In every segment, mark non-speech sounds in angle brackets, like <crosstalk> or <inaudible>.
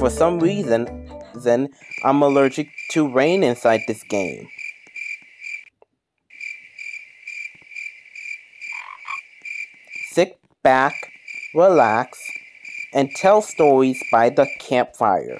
for some reason, then I'm allergic to rain inside this game. Sit back, relax, and tell stories by the campfire.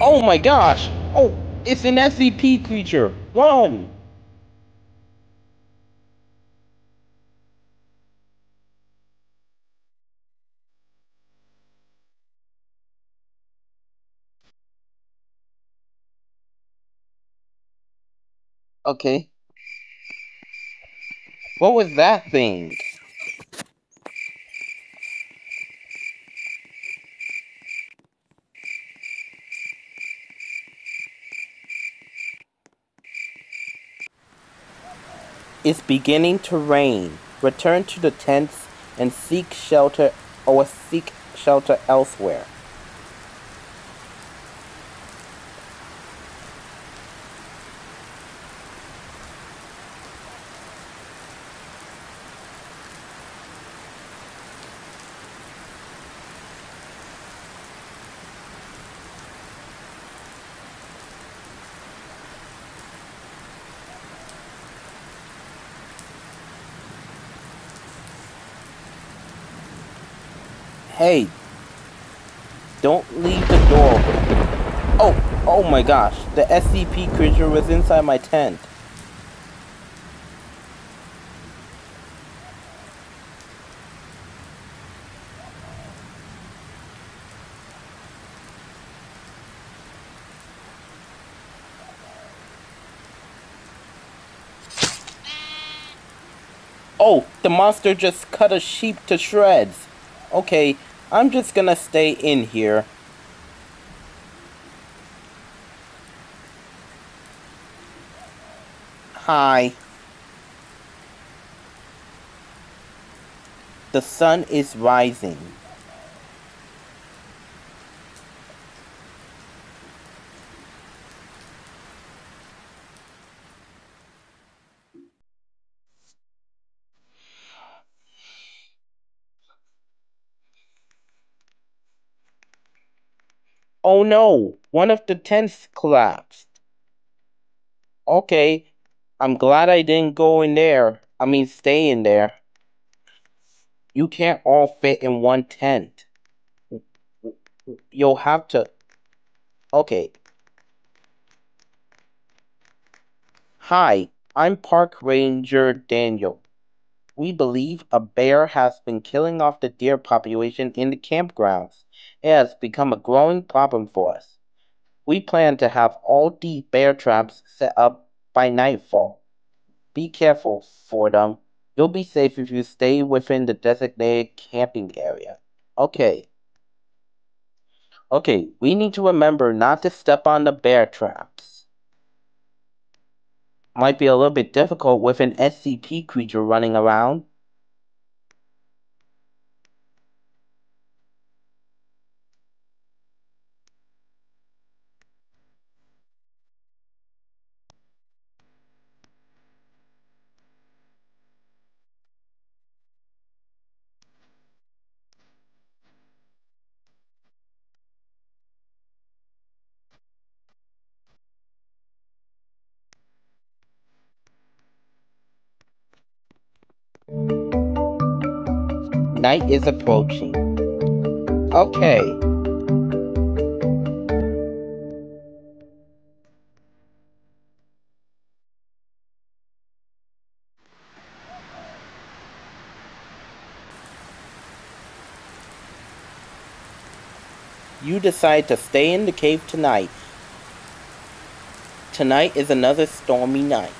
Oh my gosh! Oh, it's an SCP creature! Run! Okay. What was that thing? It's beginning to rain. Return to the tents and seek shelter or seek shelter elsewhere. Hey, don't leave the door open. Oh, oh my gosh, the SCP creature was inside my tent. Oh, the monster just cut a sheep to shreds. Okay, I'm just gonna stay in here. Hi. The sun is rising. Oh no, one of the tents collapsed. Okay, I'm glad I didn't go in there. I mean, stay in there. You can't all fit in one tent. You'll have to. Okay. Hi, I'm Park Ranger Daniel. We believe a bear has been killing off the deer population in the campgrounds. Has become a growing problem for us. We plan to have all the bear traps set up by nightfall. Be careful for them. You'll be safe if you stay within the designated camping area. Okay. Okay, we need to remember not to step on the bear traps. Might be a little bit difficult with an SCP creature running around. Night is approaching. Okay. You decide to stay in the cave tonight. Tonight is another stormy night.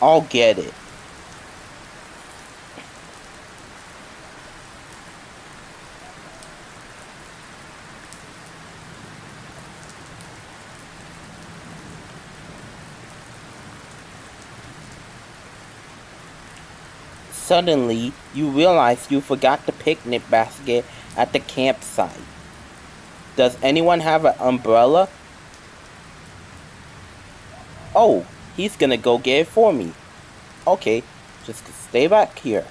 I'll get it. Suddenly, you realize you forgot the picnic basket at the campsite. Does anyone have an umbrella? Oh, he's gonna go get it for me. Okay, just stay back here.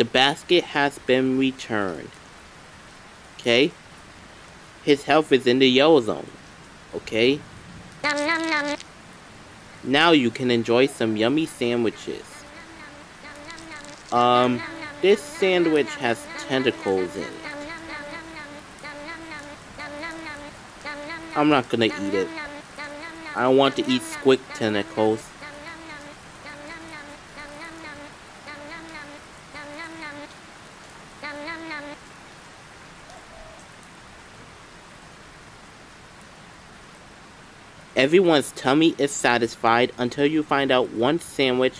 The basket has been returned. Okay? His health is in the yellow zone. Okay? Now you can enjoy some yummy sandwiches. Um, this sandwich has tentacles in it. I'm not gonna eat it. I don't want to eat squid tentacles. Everyone's tummy is satisfied until you find out one sandwich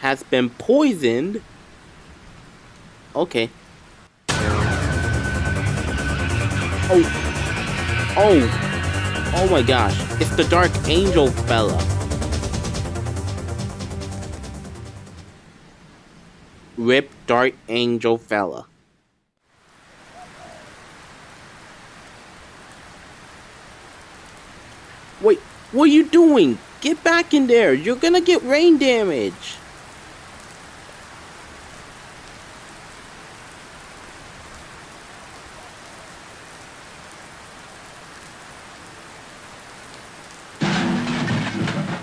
has been poisoned. Okay. Oh. Oh. Oh my gosh. It's the Dark Angel fella. Rip Dark Angel fella. Wait, what are you doing? Get back in there. You're gonna get rain damage.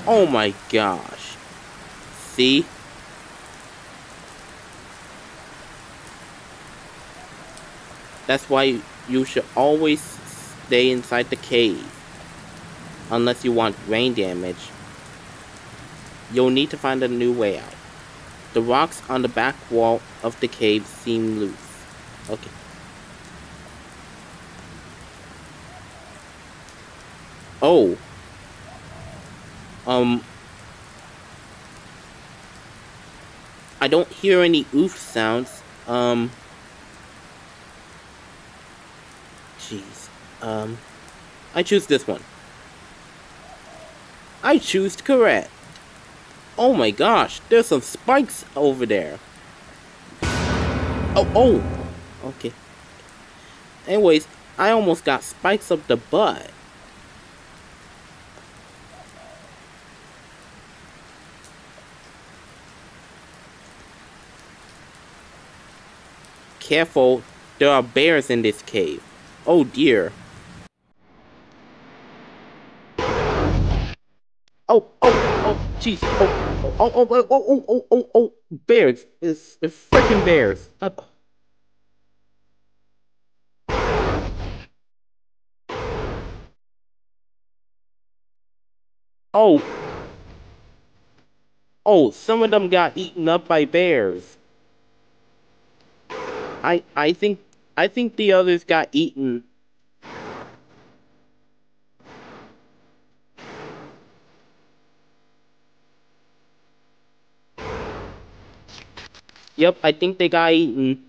Oh my gosh. See? That's why you should always stay inside the cave unless you want rain damage. You'll need to find a new way out. The rocks on the back wall of the cave seem loose. Okay. Oh. Um. I don't hear any oof sounds. Um. Jeez. Um. I choose this one. I choose to correct. Oh my gosh, there's some spikes over there. Oh, oh, okay. Anyways, I almost got spikes up the butt. Careful, there are bears in this cave. Oh dear. Oh, oh, oh, jeez. Oh, oh, oh, oh, oh, oh, oh, oh, bears. It's, it's freaking bears. Uh, oh. Oh, some of them got eaten up by bears. I I think I think the others got eaten Yep, I think they got eaten.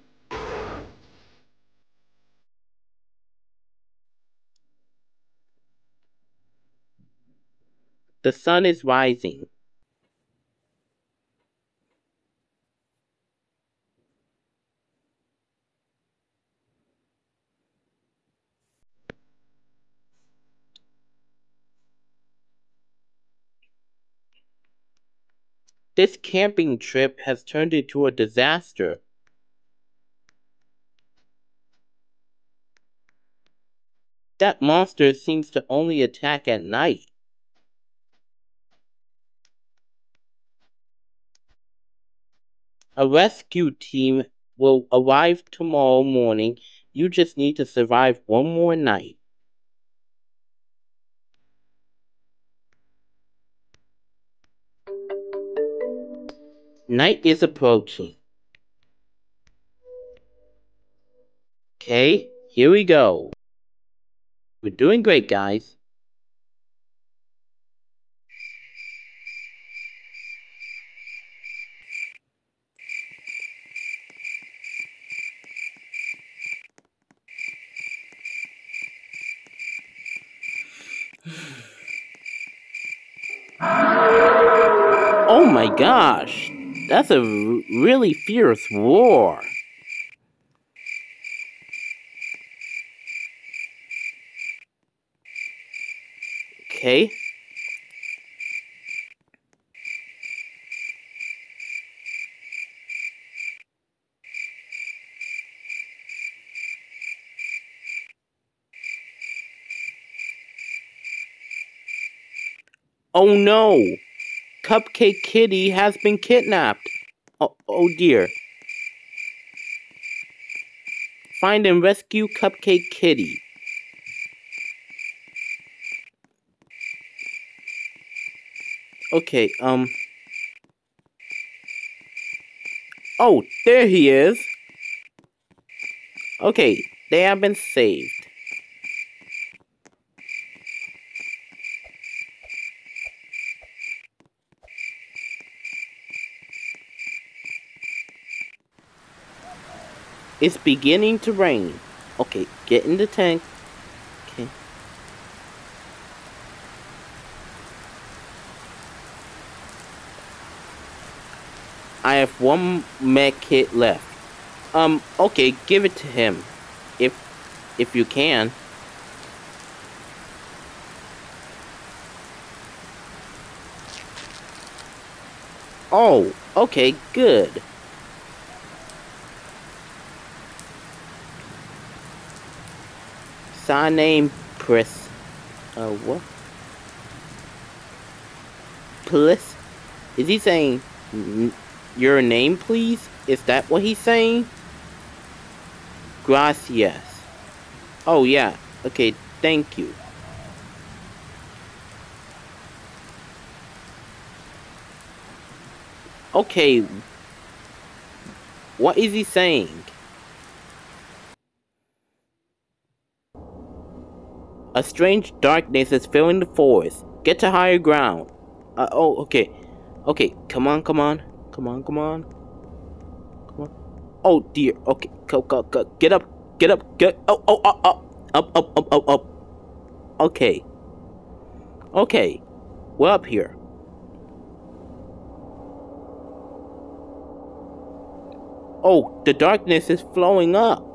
The sun is rising. This camping trip has turned into a disaster. That monster seems to only attack at night. A rescue team will arrive tomorrow morning. You just need to survive one more night. Night is approaching. Okay, here we go. We're doing great, guys. <sighs> Oh my gosh, that's a really fierce roar. Okay. Oh no! Cupcake Kitty has been kidnapped. Oh, oh dear. Find and rescue Cupcake Kitty. Okay, um... Oh, there he is! Okay, they have been saved. It's beginning to rain. Okay, get in the tank. Okay. I have one med kit left. Um, okay, give it to him. If, if you can. Oh, okay, good. Sign name press uh what? Plus is he saying your name please? Is that what he's saying? Gracias. Oh yeah. Okay thank you. Okay. What is he saying A strange darkness is filling the forest. Get to higher ground. Uh, oh, okay. Okay, come on, come on. Come on, come on. Come on. Oh, dear. Okay, go, go, go. Get up, get up, get... Oh, oh, oh, oh. Up, up, up, up, up. Okay. Okay. We're up here. Oh, the darkness is flowing up.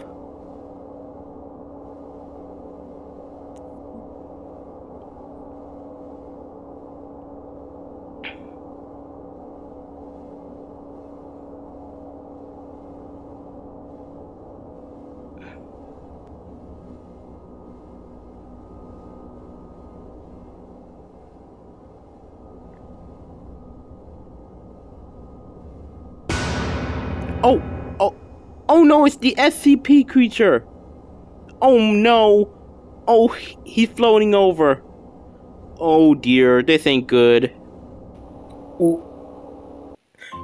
Oh, oh, oh no, it's the SCP creature. Oh no. Oh, he's floating over. Oh dear, this ain't good. Ooh.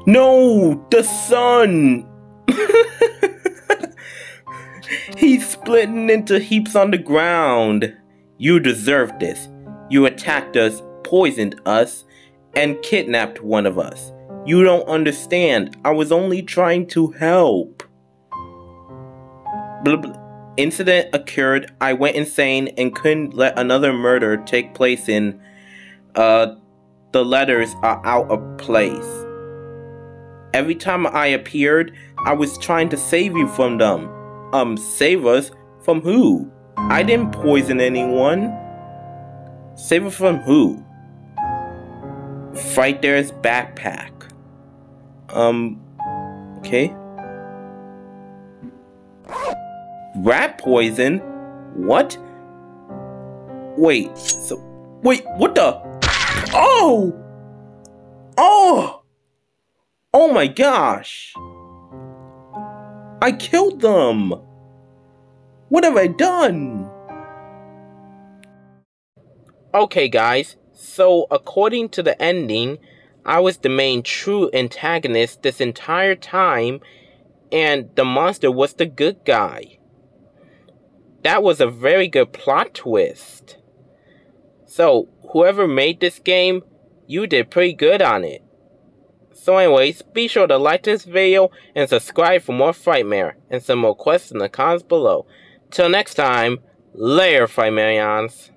No, the sun. <laughs> he's splitting into heaps on the ground. You deserve this. You attacked us, poisoned us, and kidnapped one of us. You don't understand. I was only trying to help. Blah, blah. Incident occurred. I went insane and couldn't let another murder take place in. Uh, the letters are out of place. Every time I appeared, I was trying to save you from them. Um, save us from who? I didn't poison anyone. Save us from who? Fight there's backpack. Um, okay. Rat poison? What? Wait, so, wait, what the? Oh! Oh! Oh my gosh! I killed them! What have I done? Okay, guys, so according to the ending, I was the main true antagonist this entire time, and the monster was the good guy. that was a very good plot twist. So, whoever made this game, you did pretty good on it. So anyways, be sure to like this video and subscribe for more Frightmare and some more quests in the comments below. Till next time, later Frightmarions.